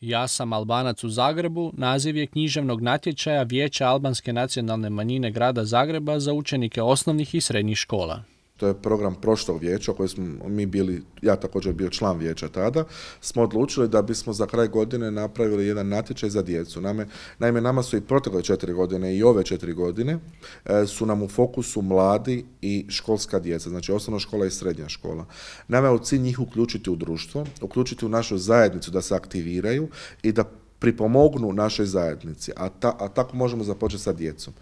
Ja sam Albanac u Zagrebu, naziv je književnog natječaja Vijeća albanske nacionalne manjine grada Zagreba za učenike osnovnih i srednjih škola. To je program prošlog vijeća koji smo mi bili, ja također bio član vijeća tada, smo odlučili da bismo za kraj godine napravili jedan natječaj za djecu. Naime, naime nama su i protekle četiri godine i ove četiri godine e, su nam u fokusu mladi i školska djeca, znači osnovna škola i srednja škola. Nama je u cilj njih uključiti u društvo, uključiti u našu zajednicu da se aktiviraju i da pripomognu našoj zajednici, a, a tako možemo započeti sa djecom.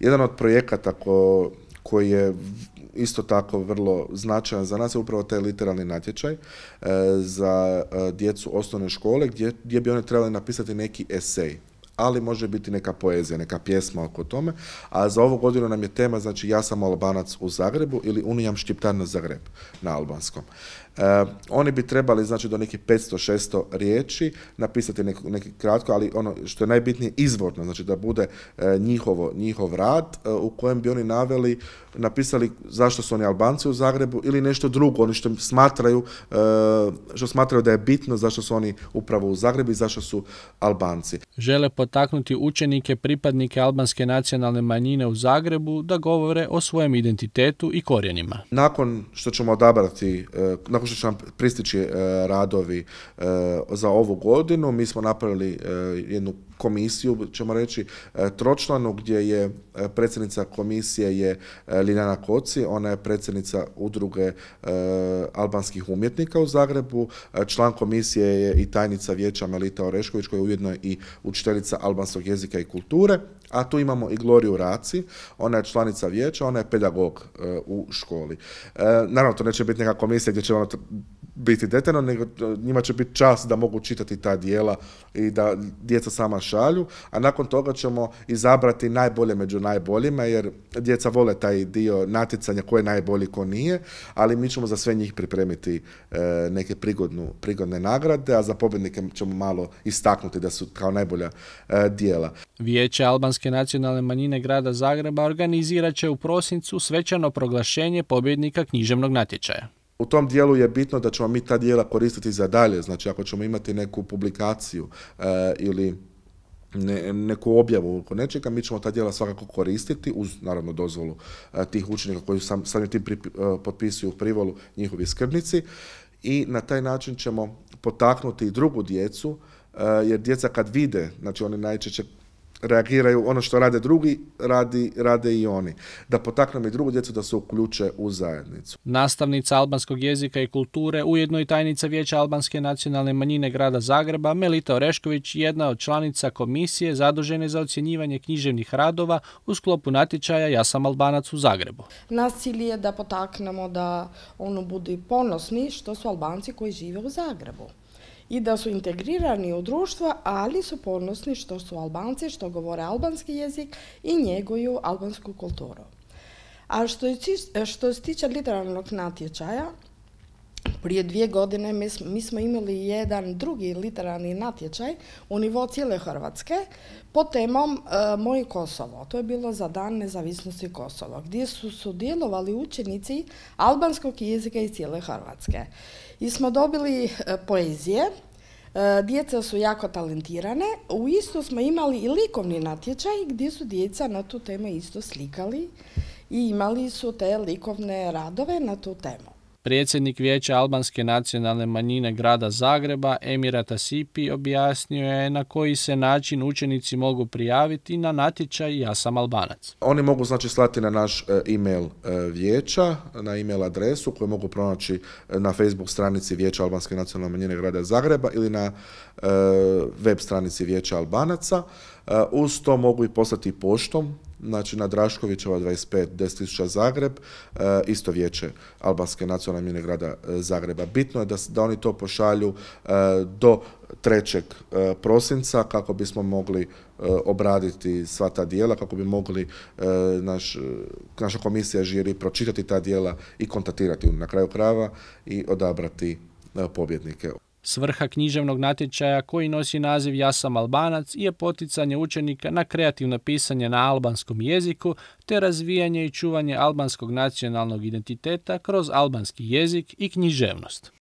Jedan od projekata ko, koji je isto tako vrlo značajan za nas je upravo taj literalni natječaj e, za e, djecu osnovne škole gdje, gdje bi oni trebali napisati neki esej ali može biti neka poezija, neka pjesma oko tome, a za ovu godinu nam je tema, znači ja sam albanac u Zagrebu ili Unijam Štiptar na Zagreb na albanskom. E, oni bi trebali znači do nekih 500-600 riječi napisati neki, neki kratko, ali ono što je najbitnije izvorno, znači da bude e, njihovo, njihov rad e, u kojem bi oni naveli, napisali zašto su oni Albanci u Zagrebu ili nešto drugo, oni što smatraju, što smatraju da je bitno zašto su oni upravo u Zagrebu i zašto su Albanci. Žele potaknuti učenike, pripadnike albanske nacionalne manjine u Zagrebu da govore o svojem identitetu i korijenima. Nakon što ćemo odabrati, nakon što će nam pristići e, radovi e, za ovu godinu, mi smo napravili e, jednu komisiju, ćemo reći, tročlanu gdje je predsjednica komisije je Liljana Koci, ona je predsjednica udruge albanskih umjetnika u Zagrebu, član komisije je i tajnica vijeća Melita Orešković koja je ujedno i učiteljica albanskog jezika i kulture, a tu imamo i Gloriju Raci, ona je članica vijeća, ona je pedagog u školi. naravno, to neće biti neka komisija gdje će vam biti detaljno, nego njima će biti čas da mogu čitati ta dijela i da djeca sama šalju, a nakon toga ćemo izabrati najbolje među najboljima, jer djeca vole taj dio natjecanja ko je najbolji, ko nije, ali mi ćemo za sve njih pripremiti e, neke prigodnu, prigodne nagrade, a za pobjednike ćemo malo istaknuti da su kao najbolja e, dijela. Vijeće Albanske nacionalne manjine grada Zagreba organizirat će u prosincu svečano proglašenje pobjednika književnog natječaja. U tom dijelu je bitno da ćemo mi ta dijela koristiti za dalje, znači ako ćemo imati neku publikaciju e, ili ne, neku objavu oko nečega, mi ćemo ta djela svakako koristiti uz naravno dozvolu e, tih učenika koji sam, samim tim pri, uh, potpisuju privolu njihovi skrbnici. I na taj način ćemo potaknuti i drugu djecu jer djeca kad vide, znači oni najčešće reagiraju ono što rade drugi, radi, rade i oni. Da potaknemo i drugu djecu da se uključe u zajednicu. Nastavnica albanskog jezika i kulture, ujedno i tajnica Vijeća albanske nacionalne manjine grada Zagreba, Melita Orešković, jedna od članica komisije zadužene za ocjenjivanje književnih radova u sklopu natječaja Ja sam Albanac u Zagrebu. Nas cilj je da potaknemo da ono budu ponosni što su Albanci koji žive u Zagrebu и да се интегрирани во друштво, али се поносни што се албанци, што говоре албански јазик и негою албанску културу. А што, се тиче литерарног натјечаја, prije dvije godine mi, smo imali jedan drugi literarni natječaj u nivo cijele Hrvatske pod temom e, Kosovo. To je bilo za dan nezavisnosti Kosova, gdje su sudjelovali učenici albanskog jezika iz cijele Hrvatske. I smo dobili e, poezije, e, djeca su jako talentirane, u isto smo imali i likovni natječaj gdje su djeca na tu temu isto slikali i imali su te likovne radove na tu temu. Predsjednik Vijeća albanske nacionalne manjine grada Zagreba, Emirata Sipi, objasnio je na koji se način učenici mogu prijaviti na natječaj Ja sam Albanac. Oni mogu znači slati na naš e, e-mail e, vijeća, na e-mail adresu koju mogu pronaći e, na Facebook stranici Vijeća albanske nacionalne manjine grada Zagreba ili na web stranici Vijeća Albanaca. Uz to mogu i poslati poštom znači na Draškovićeva 25 10.000 Zagreb, e, isto vijeće albanske nacionalne mine grada e, Zagreba. Bitno je da, da oni to pošalju e, do 3. prosinca kako bismo mogli obraditi sva ta dijela, kako bi mogli naš, naša komisija žiri pročitati ta dijela i kontaktirati na kraju krava i odabrati pobjednike. Svrha književnog natječaja koji nosi naziv Ja sam Albanac je poticanje učenika na kreativno pisanje na albanskom jeziku te razvijanje i čuvanje albanskog nacionalnog identiteta kroz albanski jezik i književnost.